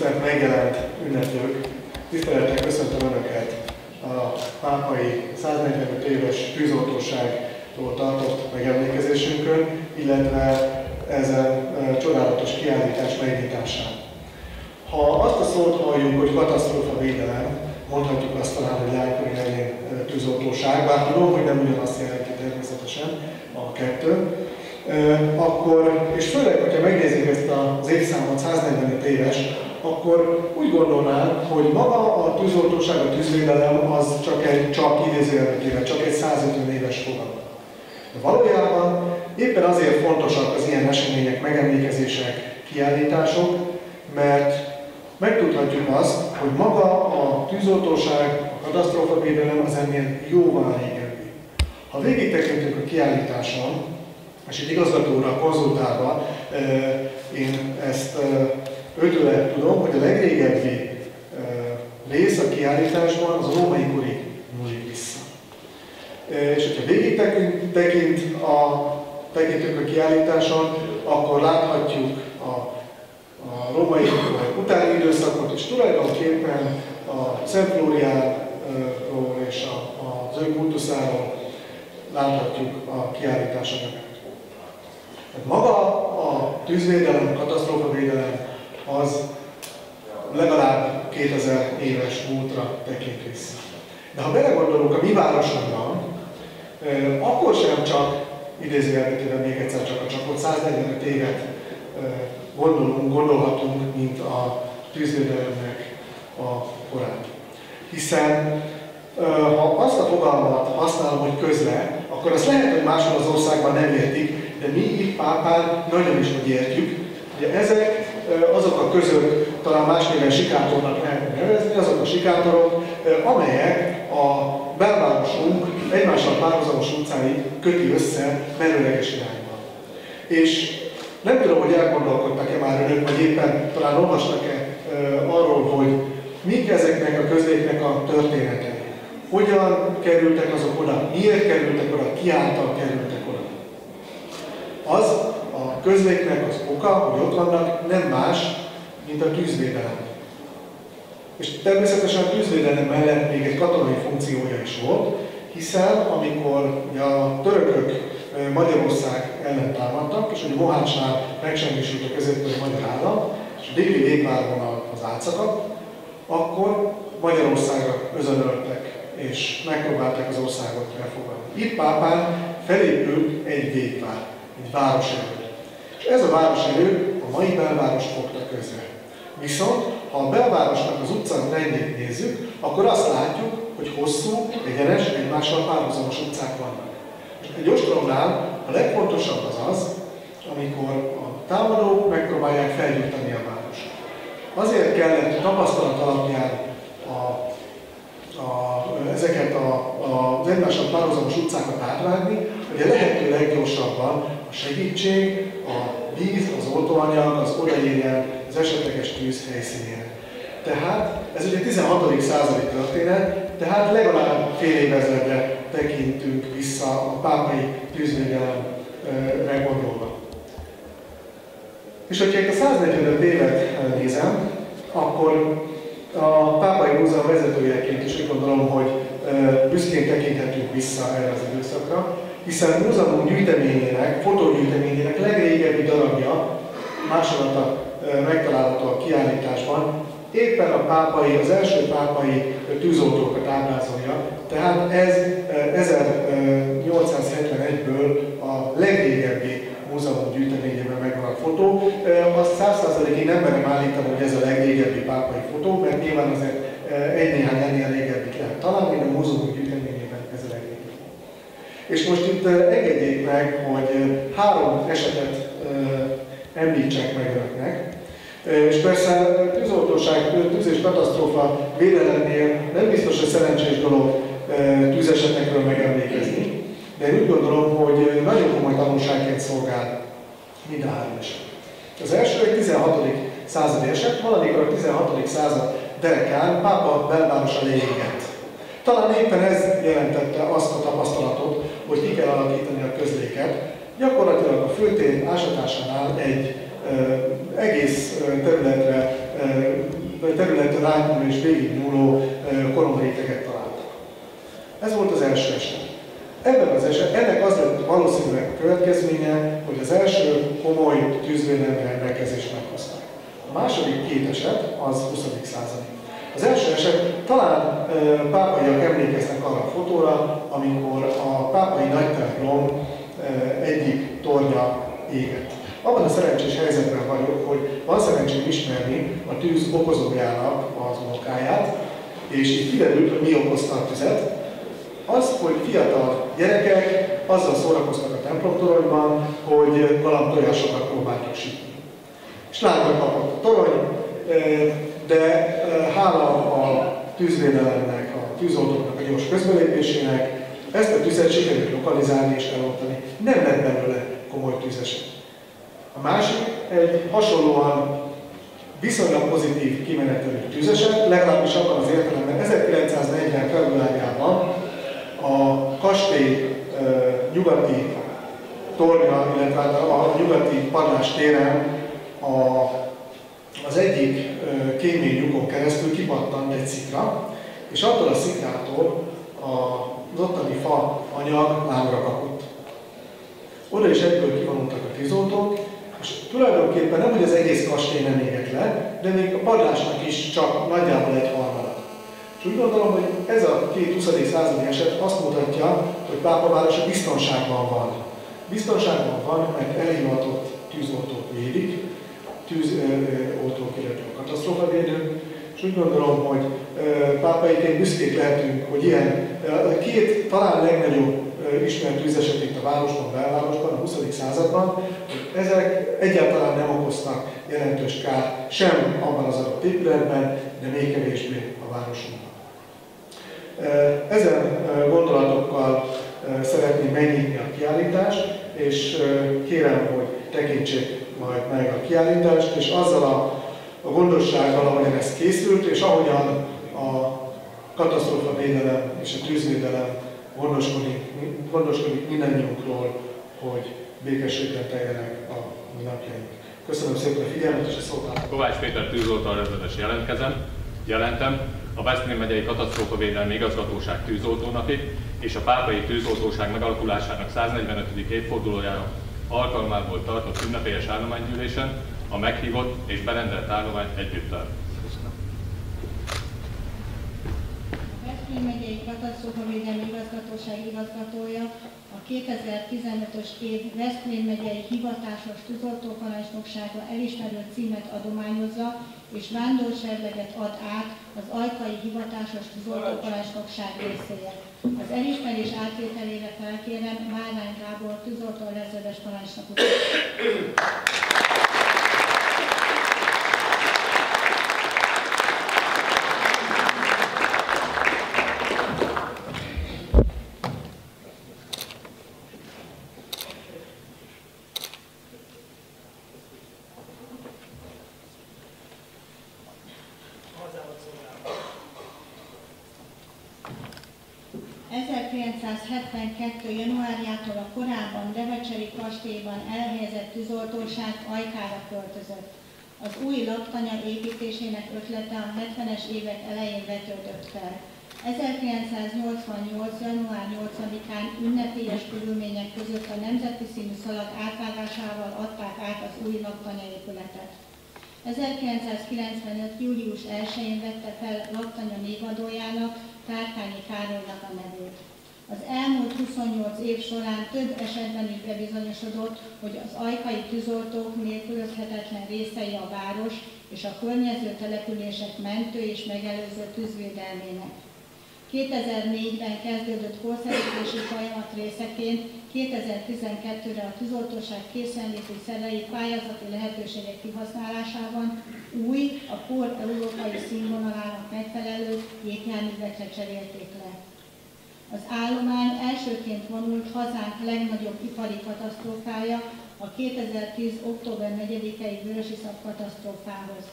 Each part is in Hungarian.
tisztelt megjelent ünneplők, tisztelettel köszöntöm Önöket a pápai 145 éves tűzoltóságról tartott megemlékezésünkön, illetve ezen csodálatos kiállítás megnyitásán. Ha azt a szót halljuk, hogy katasztrófa védelem, mondhatjuk azt talán, hogy lelkori helyén tűzoltóság, bár tudom, hogy nem ugyanazt jelenti természetesen a kettő, akkor, és főleg, hogyha megnézzük ezt az évszámot, 145 éves, akkor úgy gondolnám, hogy maga a tűzoltóság, a tűzvédelem az csak egy, csak idézőjelentőre, csak egy 150 éves fogalom. De valójában éppen azért fontosak az ilyen események, megemlékezések, kiállítások, mert megtudhatjuk azt, hogy maga a tűzoltóság, a katasztrófavédelem az ennél jóval régebbi. Ha végig tekintünk a kiállításon, és egy igazgatóra konzultálva, én ezt ötőleg tudom, hogy a legrégebbi rész a kiállításban az a római korig nyúlik vissza. És hogyha végig tekint a, tekintünk a kiállításon, akkor láthatjuk a, a római utáni időszakot, és tulajdonképpen a Szent és a, az ő kultuszáról láthatjuk a kiállítás anyagát. Maga a tűzvédelem, katasztrófavédelem az legalább 2000 éves múltra tekint vissza. De ha belegondolunk a mi városunkban, akkor sem csak, idézőjelvetően még egyszer csak a csapot, 145 évet gondolunk, gondolhatunk, mint a tűzvédelemnek a korán. Hiszen ha azt a fogalmat használom, hogy közre, akkor azt lehet, hogy máshol az országban nem értik, de mi itt Pápán nagyon is megértjük, hogy ezek azok a közök, talán más néven sikátornak lehet nevezni, azok a sikátorok, amelyek a belvárosunk egymással párhuzamos utcáit köti össze merőleges irányban. És nem tudom, hogy elgondolkodtak-e már önök, vagy éppen talán olvastak-e arról, hogy mik ezeknek a közléknek a történetei. Hogyan kerültek azok oda, miért kerültek oda, ki által kerültek a az oka, hogy ott vannak, nem más, mint a tűzvédelem. És természetesen a tűzvédelem mellett még egy katonai funkciója is volt, hiszen amikor a törökök Magyarország ellen támadtak, és hogy Mohácsnál megsemmisült a középkori magyar állam, és a déli végvárvonal az átszakadt, akkor Magyarországra özönöltek, és megpróbálták az országot elfogadni. Itt Pápán felépült egy végvár, egy városerő. Ez a városerő a mai belvárost fogta közre. Viszont, ha a belvárosnak az utcán rendjét nézzük, akkor azt látjuk, hogy hosszú, egyenes, egymással párhuzamos utcák vannak. És egy ostromnál a legfontosabb az az, amikor a támadók megpróbálják felgyújtani a várost. Azért kellett tapasztalat alapján a a, ezeket a, a, az egymással párhuzamos utcákat átvágni, hogy a lehető leggyorsabban a segítség, a víz, az oltóanyag, az odaérjen az esetleges tűz helyszínére. Tehát ez ugye 16. századi történet, tehát legalább fél évezredre tekintünk vissza a pápai tűzvédelemre gondolva. És hogyha itt a 145 évet nézem, akkor a Pápai Múzeum vezetőjeként is úgy gondolom, hogy büszkén tekinthetünk vissza erre az időszakra, hiszen múzeumunk gyűjteményének, fotógyűjteményének legrégebbi darabja, másolata megtalálható a kiállításban, éppen a pápai, az első pápai tűzoltókat ábrázolja, tehát ez 1871-ből a legrégebbi múzeum gyűjteményében megvan a fotó. Azt százszázalékig nem merem állítani, hogy ez a legrégebbi pápai fotó, mert nyilván azért egy-néhány ennél régebbit lehet találni, de a múzeum gyűjteményében ez a legrégebbi. És most itt engedjék meg, hogy három esetet említsek meg önöknek. És persze tűzoltóság, tűz és katasztrófa védelemnél nem biztos, hogy szerencsés dolog tűzesetekről megemlékezni. De én úgy gondolom, hogy nagyon komoly tanulságként szolgál mind a három eset. Az első egy 16. századi eset, valamikor a 16. század derekán pápa belvárosa leégett. Talán éppen ez jelentette azt a tapasztalatot, hogy ki kell alakítani a közléket. Gyakorlatilag a főtér ásatásánál egy ö, egész területre ö, területen átnyúló és végignyúló koromréteget találtak. Ez volt az első eset. Ebben az eset, ennek az lett valószínűleg a következménye, hogy az első komoly tűzvédelmi rendelkezést meghozták. A második két eset az 20. századi. Az első eset talán pápaiak emlékeznek arra a fotóra, amikor a pápai nagytemplom egyik tornya égett. Abban a szerencsés helyzetben vagyok, hogy van szerencsém ismerni a tűz okozójának az munkáját, és itt kiderült, hogy mi okozta a tüzet. Az, hogy fiatal gyerekek azzal szórakoztak a templomtoronyban, hogy tojásokat próbáltak sütni. És lányra kapott a torony, de hála a tűzvédelemnek, a tűzoltóknak a gyors közbelépésének, ezt a tüzet sikerült lokalizálni és elontani. Nem lett belőle komoly tűzeset. A másik egy hasonlóan viszonylag pozitív kimenetelő tűzeset, legalábbis abban az értelemben 1940. februárjában a kastély e, nyugati tornya, illetve a nyugati padlás téren a, az egyik kémény lyukon keresztül kipattant egy szikra, és attól a szikrától az ottani fa anyag lábra kapott. Oda is egyből kivonultak a tűzoltók, és tulajdonképpen nem, hogy az egész kastély nem égett le, de még a padlásnak is csak nagyjából egy harmada. És úgy gondolom, hogy ez a két 20. századi eset azt mutatja, hogy Pápa városa biztonságban van. Biztonságban van, mert elhivatott tűzoltók védik, tűzoltók, illetve a katasztrófavédők, és úgy gondolom, hogy pápaiként büszkék lehetünk, hogy ilyen két talán legnagyobb ismert tűzeset itt a városban, belvárosban, a 20. században, ezek egyáltalán nem okoztak jelentős kár sem abban az adott épületben, de még kevésbé a városunkban. Ezen gondolatokkal szeretném megnyitni a kiállítást, és kérem, hogy tekintsék majd meg a kiállítást, és azzal a, a gondossággal, ahogyan ez készült, és ahogyan a katasztrófa védelem és a tűzvédelem gondoskodik, gondoskodik mindannyiunkról, hogy békességben teljenek a napjaink. Köszönöm szépen a figyelmet és a szót. Kovács Péter tűzoltó rezzedes jelentkezem. Jelentem a Veszprém megyei katasztrófavédelmi igazgatóság tűzoltónapig és a pápai tűzoltóság megalakulásának 145. évfordulójára alkalmából tartott ünnepélyes állománygyűlésen a meghívott és berendelt állomány együttel. Veszprém megyei katasztrófavédelmi igazgatóság igazgatója a 2015-ös év Veszprém megyei hivatásos tűzoltóparancsnoksága elismerő címet adományozza, és vándorserleget ad át az ajkai hivatásos tűzoltóparancsnokság részére. Az elismerés átvételére felkérem Márvány Gábor tűzoltó leződes parancsnokot. Januárjától a korábban Devecseri kastélyban elhelyezett tűzoltóság ajkára költözött. Az új laktanya építésének ötlete a 70-es évek elején vetődött fel. 1988. január 8-án ünnepélyes körülmények között a nemzeti színű szalag átvágásával adták át az új laktanya épületet. 1995. július 1-én vette fel laktanya névadójának Tárkányi Károlynak a nevét. Az elmúlt 28 év során több esetben is bebizonyosodott, hogy az ajkai tűzoltók nélkülözhetetlen részei a város és a környező települések mentő és megelőző tűzvédelmének. 2004-ben kezdődött korszerűtési folyamat részeként 2012-re a tűzoltóság készenléti szerei pályázati lehetőségek kihasználásában új, a kor európai színvonalának megfelelő gépjárművekre cserélték le. Az állomány elsőként vonult hazánk legnagyobb ipari katasztrófája, a 2010. október 4-i vörösiszap katasztrófához.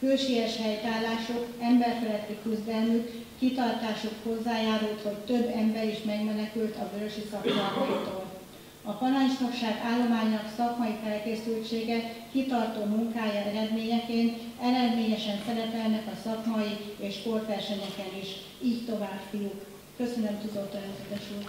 Hősies helytállások, emberfeletti küzdelmük, kitartásuk hozzájárult, hogy több ember is megmenekült a vörösiszap A parancsnokság állománynak szakmai felkészültsége, kitartó munkája eredményeként eredményesen szerepelnek a szakmai és sportversenyeken is. Így tovább, fiúk. Köszönöm, Tuzolta Önzetes úr.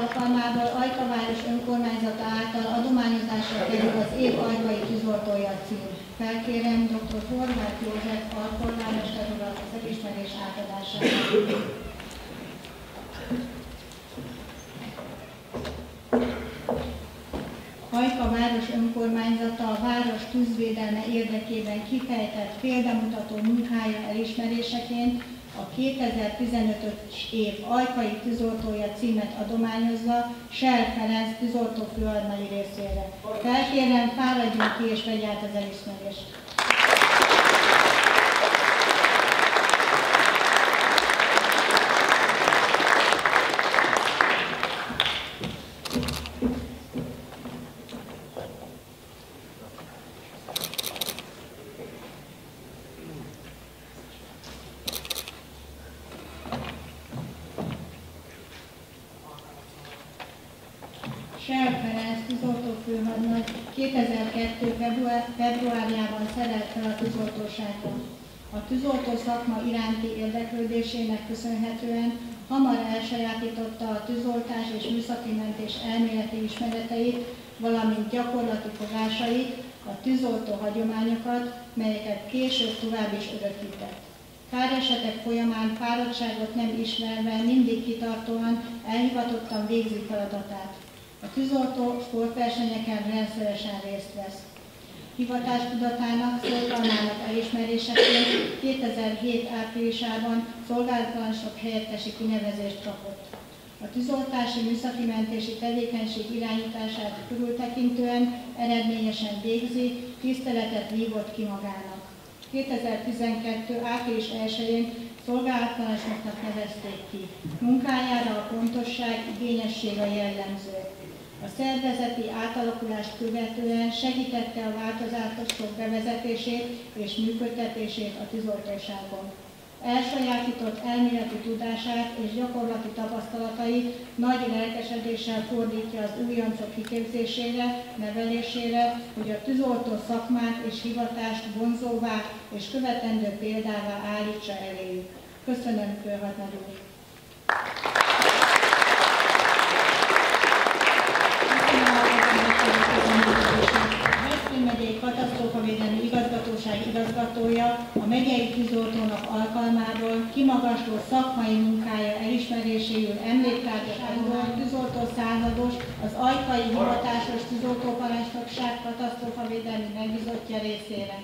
Alkalmából Ajkaváros önkormányzata által adományozásra kerül az év Ajkai tűzoltója cím. Felkérem dr. Horváth József alpolgármester urat az elismerés átadására. Város önkormányzata a város tűzvédelme érdekében kifejtett példamutató munkája elismeréseként a 2015-ös év Ajkai tűzoltója címet adományozza Sel Ferenc tűzoltó főadnai részére. Felkérem, fáradjunk ki és vegye át az elismerést. Sel Ferenc tűzoltó főhadnagy 2002. Február, februárjában szerelt fel a tűzoltóságra. A tűzoltó szakma iránti érdeklődésének köszönhetően hamar elsajátította a tűzoltás és műszaki mentés elméleti ismereteit, valamint gyakorlati fogásait, a tűzoltó hagyományokat, melyeket később tovább is örökített. Káresetek folyamán fáradtságot nem ismerve mindig kitartóan, elhivatottan végzi feladatát. A tűzoltó sportversenyeken rendszeresen részt vesz. Hivatástudatának, szolgálmának elismeréseként 2007 áprilisában szolgálatlanság helyettesi kinevezést kapott. A tűzoltási műszaki mentési tevékenység irányítását körültekintően eredményesen végzi, tiszteletet vívott ki magának. 2012. április 1-én szolgálatlanoknak nevezték ki. Munkájára a pontosság, igényesség a. A szervezeti átalakulást követően segítette a változások bevezetését és működtetését a tűzoltóságon. Elsajátított elméleti tudását és gyakorlati tapasztalatait nagy lelkesedéssel fordítja az újoncok kiképzésére, nevelésére, hogy a tűzoltó szakmát és hivatást vonzóvá és követendő példává állítsa eléjük. Köszönöm, főhadnagy úr! Veszprém megyei katasztrófavédelmi igazgatóság igazgatója a megyei tűzoltónap alkalmából kimagasló szakmai munkája elismeréséül emléktárgyat adó tűzoltó százados, az Ajkai Hivatásos Tűzoltóparancsnokság katasztrófavédelmi megbízottja részére.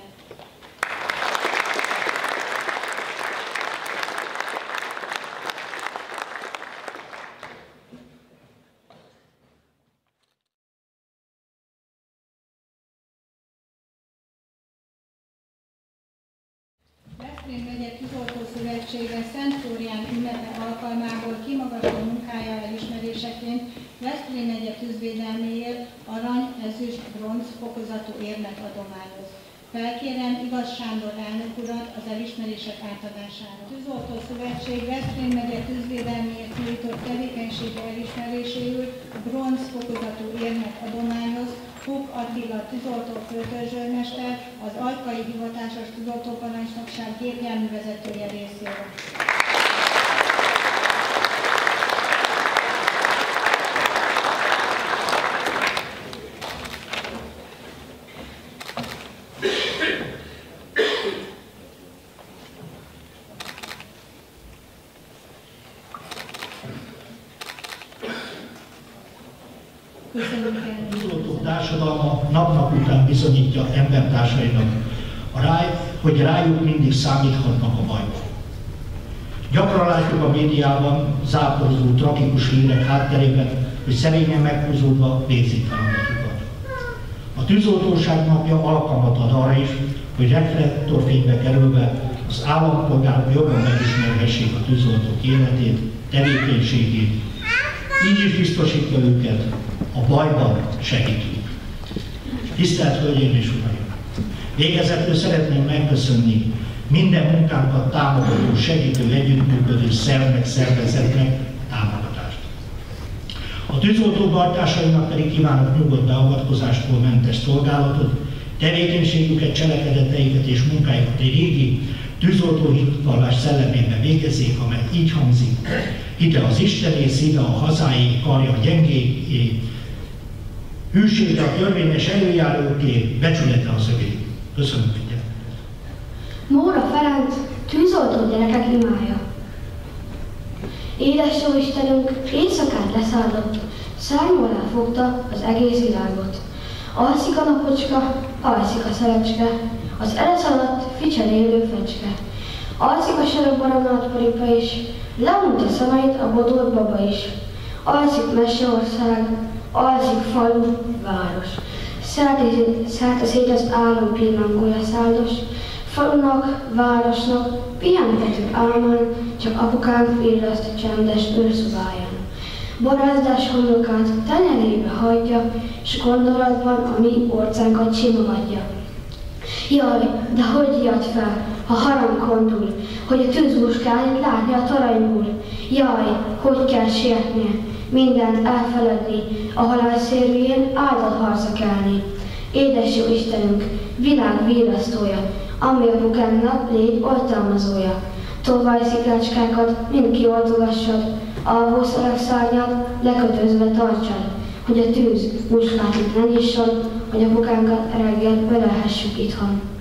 Veszprém megye Tűzoltó Szövetsége Szent Flórián ünnepe alkalmából kimagasló munkája elismeréseként Veszprém megye tűzvédelméért arany, ezüst, bronz fokozatú érmet adományoz. Felkérem Igaz Sándor elnök urat az elismerések átadására. A Tűzoltó Szövetség Veszprém megye tűzvédelméért nyújtott tevékenysége elismeréséül bronz fokozatú érmet adományoz Fuk Attila tűzoltó főtörzsőrmester, az Ajkai Hivatásos Tűzoltóparancsnokság gépjárművezetője részéről. Tűzoltók társadalma nap-nap után bizonyítja embertársainak, a ráj, hogy rájuk mindig számíthatnak a bajban. Gyakran látjuk a médiában záporozó tragikus hírek hátterében, hogy szerényen meghúzódva végzik feladatukat. A tűzoltóság napja alkalmat ad arra is, hogy reflektorfénybe kerülve az állampolgárok jobban megismerhessék a tűzoltók életét, tevékenységét, így is biztosítja őket a bajban segítünk. Tisztelt Hölgyeim és Uraim! Végezetül szeretném megköszönni minden munkánkat támogató, segítő, együttműködő szervnek, szervezetnek támogatást. A tűzoltó bartásainak pedig kívánok nyugodt beavatkozástól mentes szolgálatot, tevékenységüket, cselekedeteiket és munkájukat egy régi tűzoltó hitvallás szellemében végezzék, amely így hangzik. Hite az Istené, szíve a hazáé, karja a gyengéké, hűsége a törvényes előjáróké, becsülete az övé. Köszönöm figyelmet. Móra Ferenc, tűzoltó gyerekek imája. Édes jó Istenünk, éjszakát leszállott, szárny alá fogta az egész világot. Alszik a napocska, alszik a szelecske, az eresz alatt ficserélő fecske. Alszik a sarokban paripa is, lemunt a szanait a bodor baba is. Alszik meseország, alszik falu, város. Szállt szét az állam pillangója száldos, falunak, városnak, pihentető álmán, csak apukánk villaszt csendes őrszobáján. Borázdás homlokát tenyerébe hagyja, s gondolatban a mi orcánkat simogatja. Jaj, de hogy ilyad fel, ha harang kondul, hogy a tűzmuskáit látni a toronyból. Jaj, hogy kell sietnie, mindent elfeledni, a halál szérvén áldott harca kelni. Édes jó Istenünk, világ virasztója, ami a bukánknak légy oltalmazója. Tolvaj sziklácskákat mind kioltogassad, alvószalag szárnyat lekötözve tartsad, hogy a tűz muskát itt ne nyissad, hogy a bukánkat reggel ölelhessük itthon.